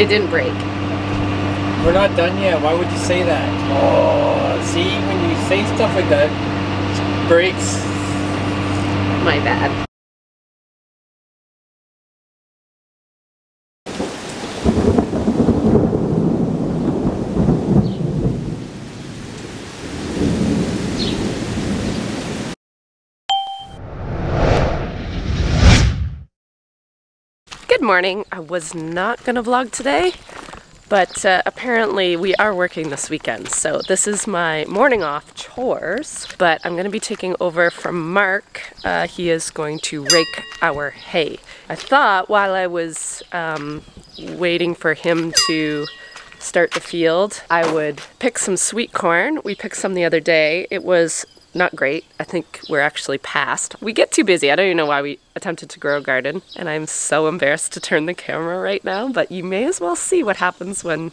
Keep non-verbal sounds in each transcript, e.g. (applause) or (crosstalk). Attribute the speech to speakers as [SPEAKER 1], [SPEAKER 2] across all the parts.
[SPEAKER 1] It didn't break.
[SPEAKER 2] We're not done yet. Why would you say that? Oh, see, when you say stuff like that, it breaks.
[SPEAKER 1] My bad. Good morning. I was not going to vlog today, but uh, apparently we are working this weekend. So this is my morning off chores, but I'm going to be taking over from Mark. Uh, he is going to rake our hay. I thought while I was um, waiting for him to start the field, I would pick some sweet corn. We picked some the other day. It was not great. I think we're actually past. We get too busy. I don't even know why we attempted to grow a garden. And I'm so embarrassed to turn the camera right now, but you may as well see what happens when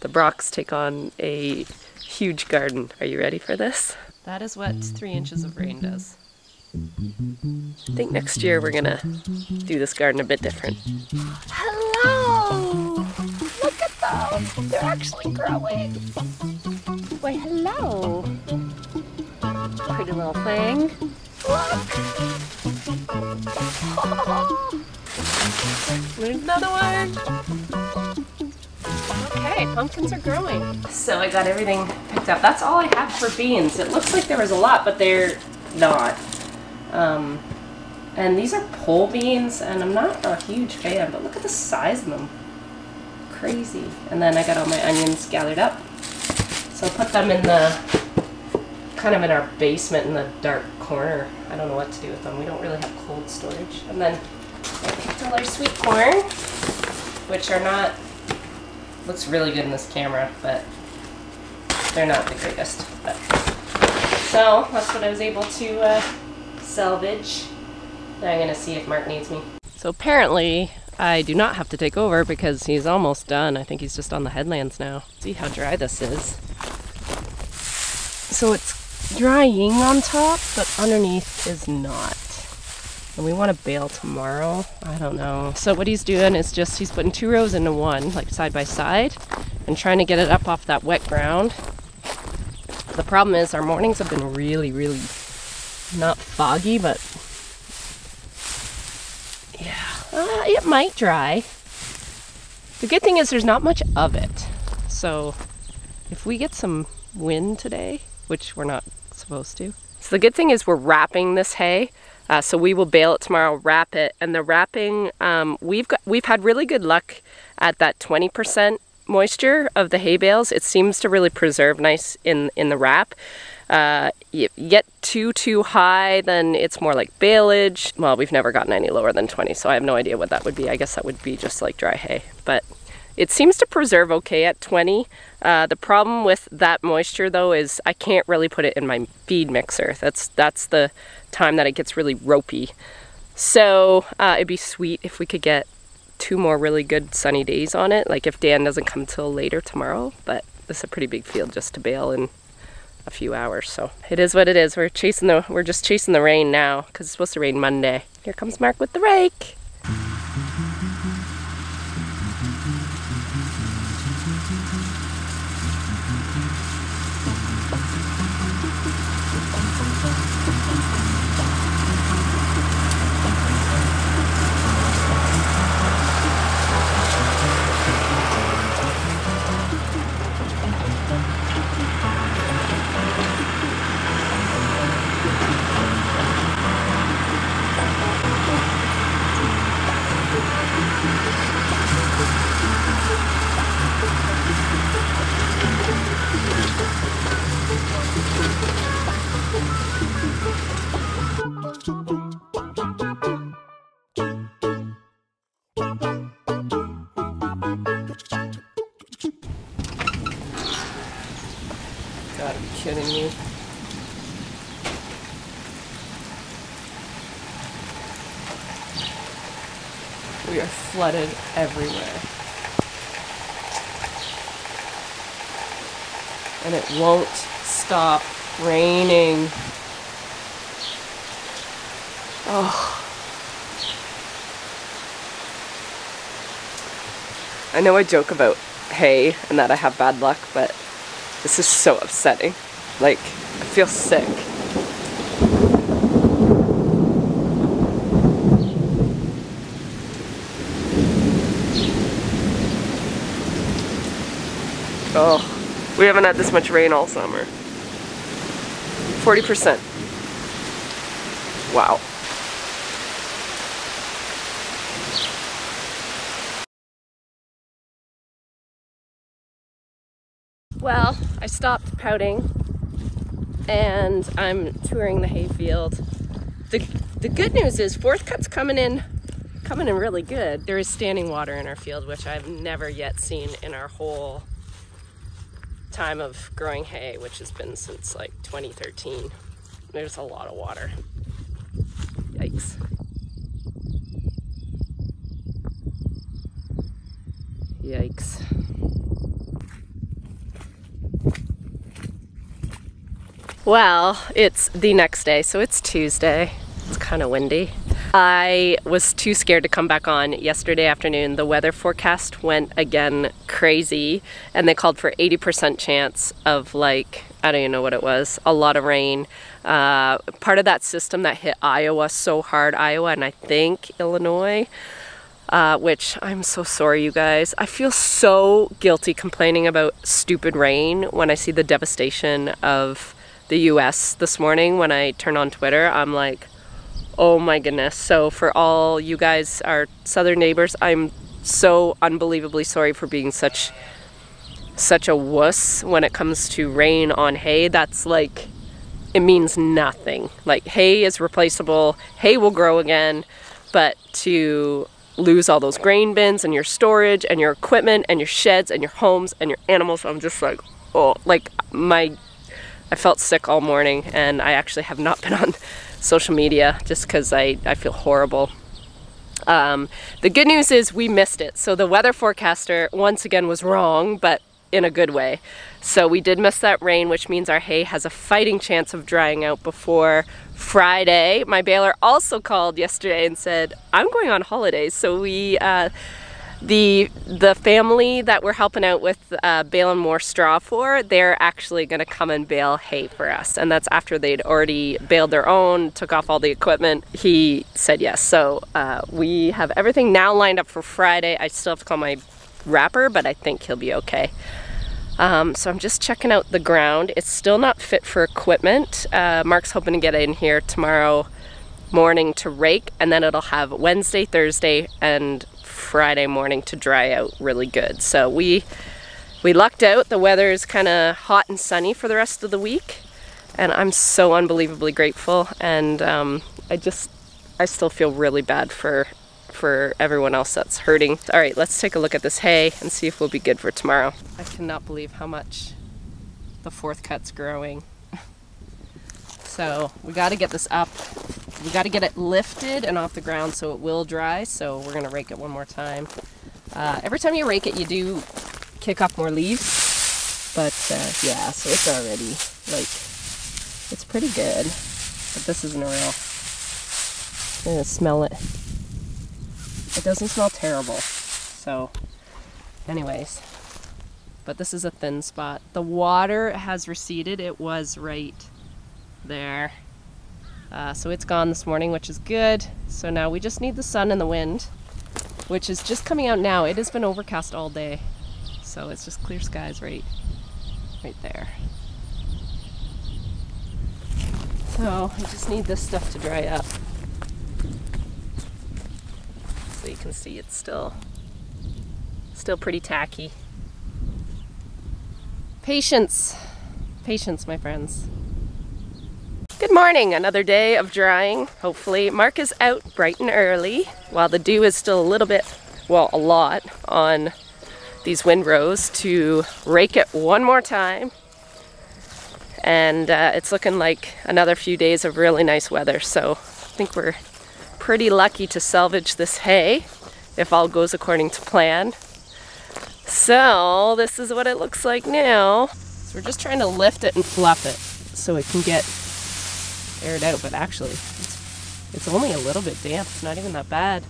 [SPEAKER 1] the Brocks take on a huge garden. Are you ready for this? That is what three inches of rain does. I think next year we're gonna do this garden a bit different. Hello! Look at those! They're actually growing! Why, hello! Pretty little thing. Look! There's another one! Okay, pumpkins are growing. So I got everything picked up. That's all I have for beans. It looks like there was a lot, but they're not. Um, and these are pole beans, and I'm not a huge fan, but look at the size of them. Crazy. And then I got all my onions gathered up. So I'll put them in the, kind of in our basement in the dark corner. I don't know what to do with them. We don't really have cold storage. And then I picked all our sweet corn, which are not, looks really good in this camera, but they're not the greatest. But. So that's what I was able to uh, salvage. Now I'm gonna see if Mark needs me. So apparently I do not have to take over because he's almost done. I think he's just on the headlands now. See how dry this is. So it's drying on top, but underneath is not. And we want to bale tomorrow. I don't know. So what he's doing is just he's putting two rows into one, like side by side, and trying to get it up off that wet ground. The problem is our mornings have been really, really not foggy, but yeah, uh, it might dry. The good thing is there's not much of it. So if we get some wind today, which we're not supposed to. So the good thing is we're wrapping this hay. Uh, so we will bale it tomorrow, wrap it, and the wrapping um, we've got we've had really good luck at that 20% moisture of the hay bales. It seems to really preserve nice in in the wrap. Uh, you get too too high, then it's more like baleage. Well, we've never gotten any lower than 20, so I have no idea what that would be. I guess that would be just like dry hay, but it seems to preserve okay at 20. Uh, the problem with that moisture though is I can't really put it in my feed mixer. That's that's the time that it gets really ropey. So uh, it'd be sweet if we could get two more really good sunny days on it. Like if Dan doesn't come till later tomorrow, but this is a pretty big field just to bale in a few hours. So it is what it is. We're chasing the we're just chasing the rain now because it's supposed to rain Monday. Here comes Mark with the rake. Everywhere. And it won't stop raining. Oh. I know I joke about hay and that I have bad luck, but this is so upsetting. Like, I feel sick. Oh, we haven't had this much rain all summer. 40%. Wow. Well, I stopped pouting and I'm touring the hayfield. The, the good news is fourth cut's coming in coming in really good. There is standing water in our field, which I've never yet seen in our whole time of growing hay, which has been since like 2013. There's a lot of water. Yikes. Yikes. Well, it's the next day, so it's Tuesday. It's kind of windy. I was too scared to come back on yesterday afternoon. The weather forecast went again crazy and they called for 80% chance of like, I don't even know what it was, a lot of rain. Uh, part of that system that hit Iowa so hard, Iowa and I think Illinois, uh, which I'm so sorry, you guys. I feel so guilty complaining about stupid rain when I see the devastation of the US this morning when I turn on Twitter. I'm like, oh my goodness. So for all you guys, our southern neighbors, I'm so unbelievably sorry for being such such a wuss when it comes to rain on hay. That's like it means nothing. Like hay is replaceable, hay will grow again, but to lose all those grain bins and your storage and your equipment and your sheds and your homes and your animals, I'm just like, oh, like my I felt sick all morning and I actually have not been on social media just because I, I feel horrible. Um, the good news is we missed it. So the weather forecaster once again was wrong, but in a good way. So we did miss that rain, which means our hay has a fighting chance of drying out before Friday. My baler also called yesterday and said, I'm going on holidays. So we, uh, the the family that we're helping out with uh, baling more straw for, they're actually going to come and bale hay for us, and that's after they'd already baled their own, took off all the equipment. He said yes, so uh, we have everything now lined up for Friday. I still have to call my wrapper, but I think he'll be okay. Um, so I'm just checking out the ground. It's still not fit for equipment. Uh, Mark's hoping to get in here tomorrow morning to rake, and then it'll have Wednesday, Thursday, and Friday morning to dry out really good. So we we lucked out. The weather is kind of hot and sunny for the rest of the week, and I'm so unbelievably grateful. And um, I just I still feel really bad for for everyone else that's hurting. All right, let's take a look at this hay and see if we'll be good for tomorrow. I cannot believe how much the fourth cut's growing. (laughs) so we got to get this up we got to get it lifted and off the ground so it will dry. So we're going to rake it one more time. Uh, every time you rake it, you do kick off more leaves. But uh, yeah, so it's already like, it's pretty good. But this isn't a real, I'm gonna smell it. It doesn't smell terrible. So anyways, but this is a thin spot. The water has receded. It was right there. Uh, so it's gone this morning, which is good. So now we just need the sun and the wind, which is just coming out now. It has been overcast all day. So it's just clear skies right, right there. So I just need this stuff to dry up. So you can see it's still, still pretty tacky. Patience. Patience, my friends. Good morning, another day of drying, hopefully. Mark is out bright and early while the dew is still a little bit, well, a lot on these windrows to rake it one more time. And uh, it's looking like another few days of really nice weather, so I think we're pretty lucky to salvage this hay if all goes according to plan. So this is what it looks like now. So we're just trying to lift it and fluff it so it can get aired out, but actually, it's, it's only a little bit damp. It's not even that bad.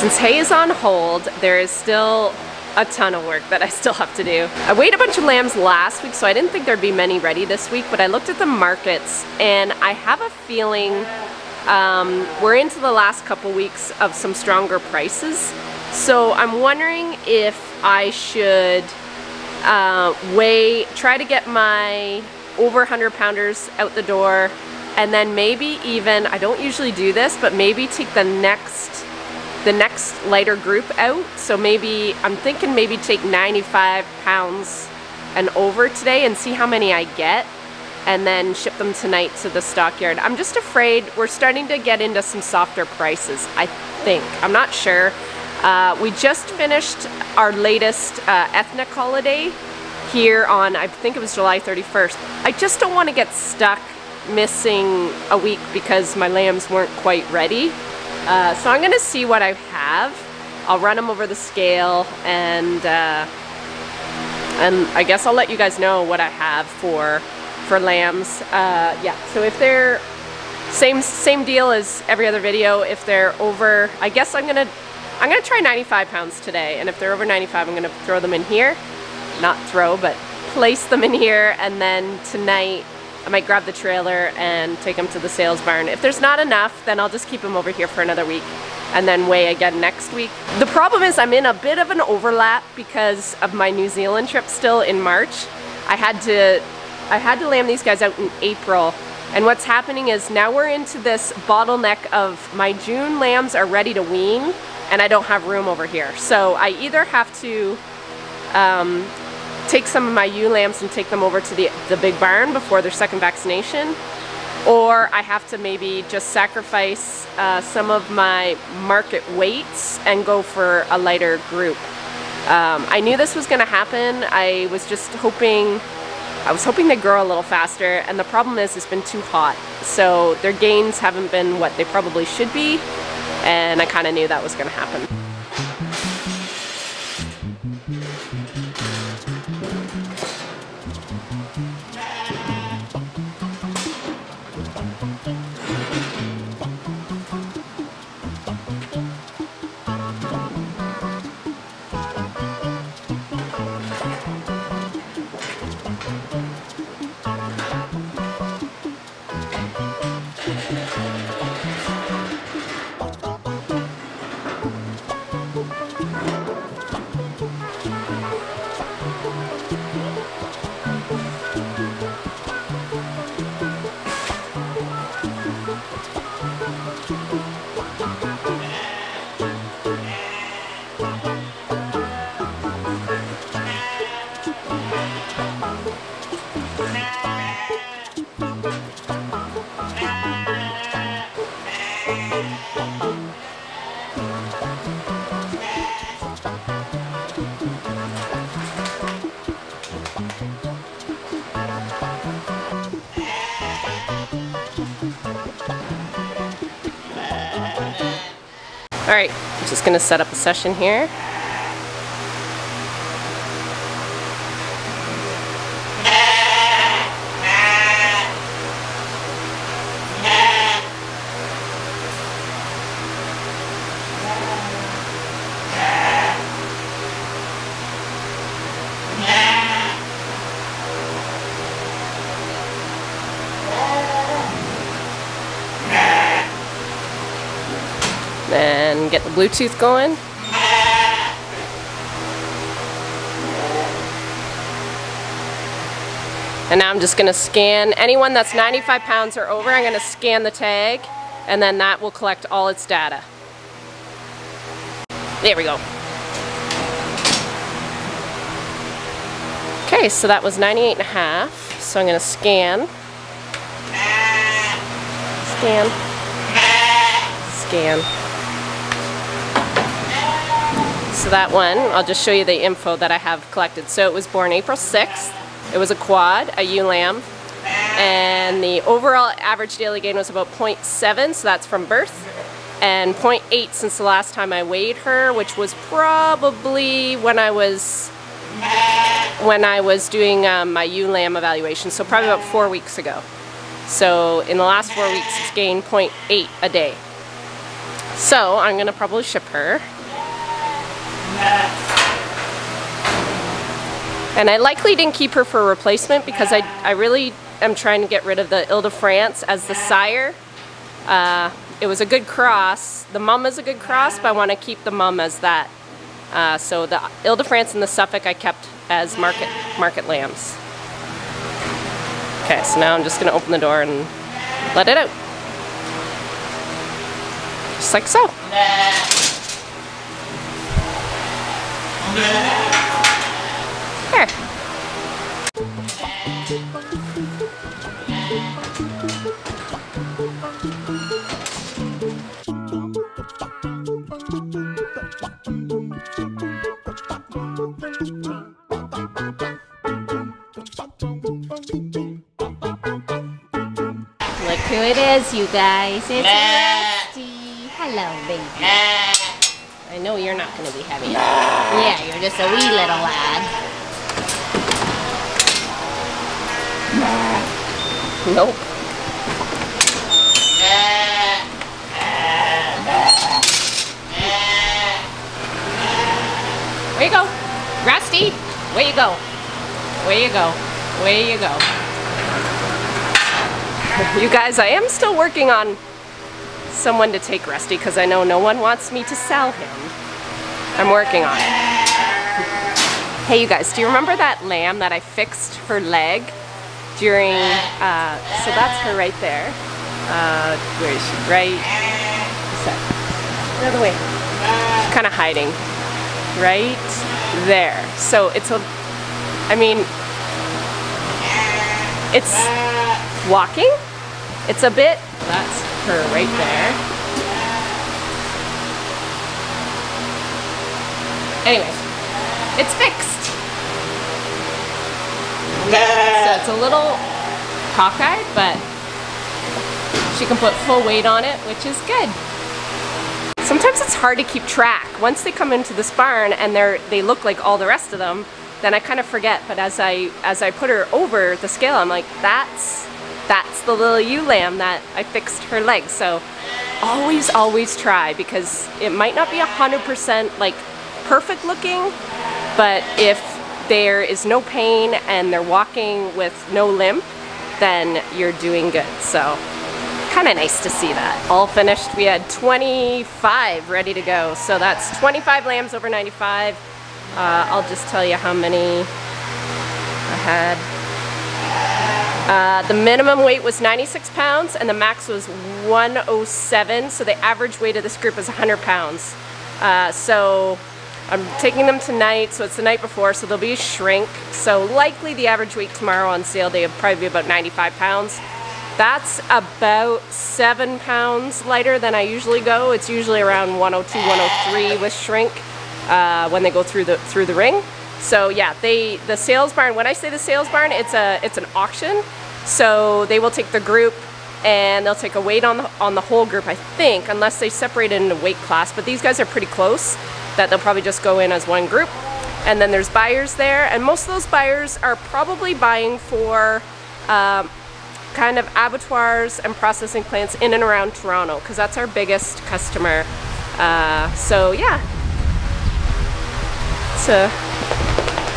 [SPEAKER 1] Since hay is on hold, there is still a ton of work that I still have to do. I weighed a bunch of lambs last week, so I didn't think there'd be many ready this week, but I looked at the markets and I have a feeling um, we're into the last couple weeks of some stronger prices. So I'm wondering if I should uh, weigh, try to get my over 100 pounders out the door and then maybe even, I don't usually do this, but maybe take the next the next lighter group out. So maybe, I'm thinking maybe take 95 pounds and over today and see how many I get and then ship them tonight to the stockyard. I'm just afraid we're starting to get into some softer prices, I think. I'm not sure. Uh, we just finished our latest uh, ethnic holiday here on, I think it was July 31st. I just don't want to get stuck missing a week because my lambs weren't quite ready. Uh, so I'm gonna see what I have. I'll run them over the scale and uh, and I guess I'll let you guys know what I have for for lambs. Uh, yeah, so if they're same same deal as every other video. If they're over, I guess I'm gonna I'm gonna try 95 pounds today, and if they're over 95, I'm gonna throw them in here. Not throw, but place them in here, and then tonight I might grab the trailer and take them to the sales barn. If there's not enough, then I'll just keep them over here for another week and then weigh again next week. The problem is I'm in a bit of an overlap because of my New Zealand trip still in March. I had to I had to lamb these guys out in April and what's happening is now we're into this bottleneck of my June lambs are ready to wean and I don't have room over here. So I either have to um, take some of my ewe lambs and take them over to the, the big barn before their second vaccination or I have to maybe just sacrifice uh, some of my market weights and go for a lighter group. Um, I knew this was going to happen. I was just hoping, I was hoping they'd grow a little faster and the problem is it's been too hot. So their gains haven't been what they probably should be and I kind of knew that was going to happen. Just gonna set up a session here. Bluetooth going. And now I'm just gonna scan anyone that's 95 pounds or over, I'm gonna scan the tag and then that will collect all its data. There we go. Okay, so that was 98 and a half. So I'm gonna scan. Scan. Scan. That one, I'll just show you the info that I have collected. So it was born April 6th. It was a quad, a ewe lamb, and the overall average daily gain was about 0.7, so that's from birth, and 0.8 since the last time I weighed her, which was probably when I was when I was doing um, my ewe lamb evaluation, so probably about four weeks ago. So in the last four weeks, it's gained 0.8 a day. So I'm gonna probably ship her And I likely didn't keep her for replacement because I, I really am trying to get rid of the Ile-de-France as the sire. Uh, it was a good cross. The mum is a good cross, but I want to keep the mum as that. Uh, so the Ile-de-France and the Suffolk I kept as market market lambs. Okay, so now I'm just going to open the door and let it out. Just like so. There.
[SPEAKER 3] Look who it is, you guys. It's Rusty. Hello, baby.
[SPEAKER 1] I know you're not going to be heavy. it.
[SPEAKER 3] Yeah, you're just a wee little lad.
[SPEAKER 1] Nope. Where you go? Rusty, where you go? Where you go? Where you go? You guys, I am still working on someone to take Rusty because I know no one wants me to sell him. I'm working on it. Hey you guys, do you remember that lamb that I fixed her leg during, uh, so that's her right there. Uh, where is she? Right, that? Another way. Kind of hiding. Right there. So it's a, I mean, it's walking. It's a bit, that's her right there. Anyway, it's fixed. So it's a little cockeyed, but she can put full weight on it, which is good. Sometimes it's hard to keep track. Once they come into this barn and they're they look like all the rest of them, then I kind of forget. But as I as I put her over the scale, I'm like, that's that's the little ewe lamb that I fixed her leg. So always, always try because it might not be a hundred percent like perfect looking, but if there is no pain and they're walking with no limp, then you're doing good. So kind of nice to see that. All finished. We had 25 ready to go. So that's 25 lambs over 95. Uh, I'll just tell you how many I had. Uh, the minimum weight was 96 pounds and the max was 107. So the average weight of this group is 100 pounds. Uh, so I'm taking them tonight, so it's the night before, so they'll be a shrink. So likely the average weight tomorrow on sale day will probably be about 95 pounds. That's about seven pounds lighter than I usually go. It's usually around 102, 103 with shrink uh, when they go through the through the ring. So yeah, they the sales barn. When I say the sales barn, it's a it's an auction. So they will take the group and they'll take a weight on the on the whole group. I think, unless they separate it into weight class. But these guys are pretty close. That they'll probably just go in as one group. And then there's buyers there, and most of those buyers are probably buying for. Um, kind of abattoirs and processing plants in and around Toronto because that's our biggest customer. Uh, so yeah, it's a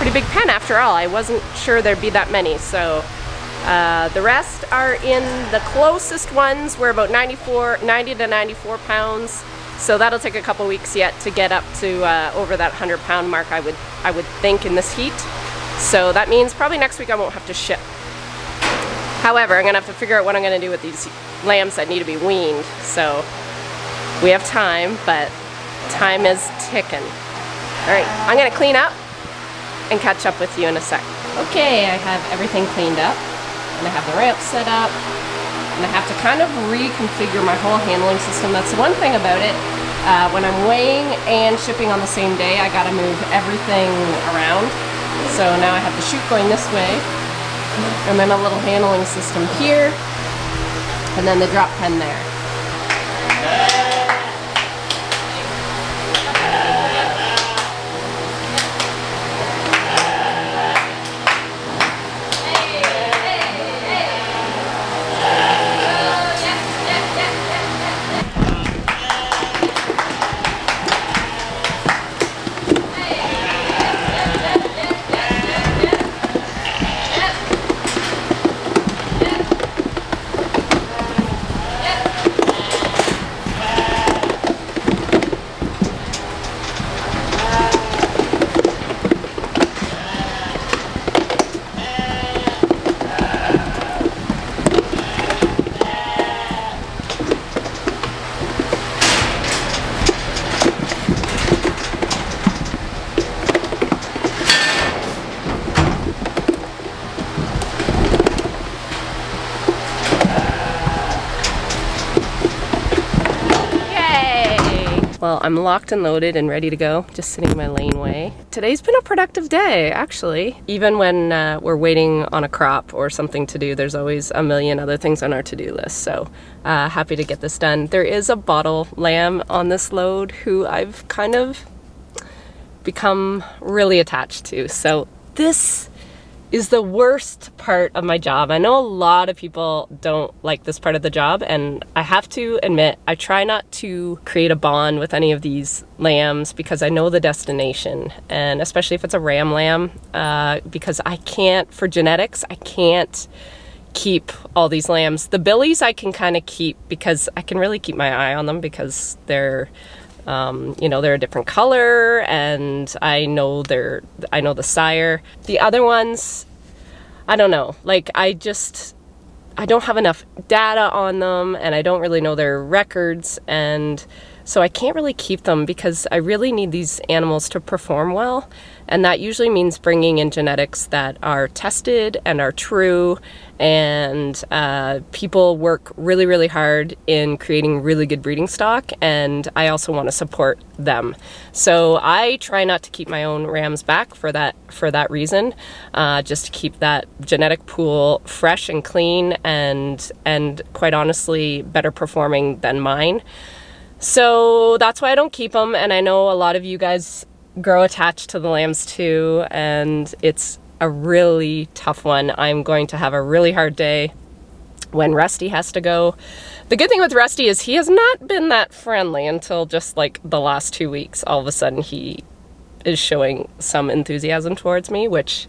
[SPEAKER 1] pretty big pen after all. I wasn't sure there'd be that many. So uh, the rest are in the closest ones. We're about 94, 90 to 94 pounds. So that'll take a couple weeks yet to get up to uh, over that 100 pound mark. I would I would think in this heat. So that means probably next week I won't have to ship. However, I'm gonna have to figure out what I'm gonna do with these lambs that need to be weaned. So we have time, but time is ticking. All right, I'm gonna clean up and catch up with you in a sec. Okay, I have everything cleaned up and I have the ramp set up and I have to kind of reconfigure my whole handling system. That's the one thing about it. Uh, when I'm weighing and shipping on the same day, I gotta move everything around. So now I have the chute going this way and then a little handling system here, and then the drop pen there. Well, I'm locked and loaded and ready to go, just sitting in my laneway. Today's been a productive day, actually. Even when uh, we're waiting on a crop or something to do, there's always a million other things on our to-do list. So uh, happy to get this done. There is a bottle lamb on this load who I've kind of become really attached to. So this is the worst part of my job. I know a lot of people don't like this part of the job, and I have to admit, I try not to create a bond with any of these lambs because I know the destination, and especially if it's a ram lamb, uh, because I can't, for genetics, I can't keep all these lambs. The billies I can kind of keep because I can really keep my eye on them because they're um, you know they're a different color and I know they're I know the sire. The other ones, I don't know. Like I just I don't have enough data on them and I don't really know their records and so I can't really keep them because I really need these animals to perform well. And that usually means bringing in genetics that are tested and are true. And uh, people work really, really hard in creating really good breeding stock. And I also want to support them. So I try not to keep my own rams back for that for that reason, uh, just to keep that genetic pool fresh and clean and and quite honestly better performing than mine. So that's why I don't keep them. And I know a lot of you guys grow attached to the lambs too. And it's a really tough one. I'm going to have a really hard day when Rusty has to go. The good thing with Rusty is he has not been that friendly until just like the last two weeks. All of a sudden he is showing some enthusiasm towards me, which,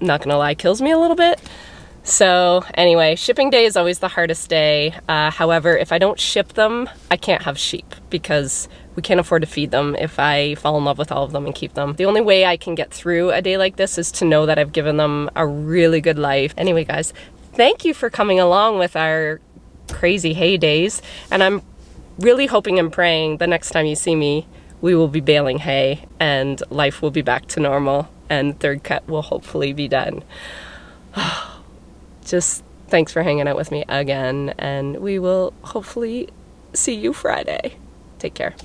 [SPEAKER 1] not gonna lie, kills me a little bit. So anyway, shipping day is always the hardest day. Uh, however, if I don't ship them, I can't have sheep because we can't afford to feed them if I fall in love with all of them and keep them. The only way I can get through a day like this is to know that I've given them a really good life. Anyway, guys, thank you for coming along with our crazy hay days. And I'm really hoping and praying the next time you see me, we will be baling hay and life will be back to normal and third cut will hopefully be done. (sighs) (sighs) just thanks for hanging out with me again, and we will hopefully see you Friday. Take care.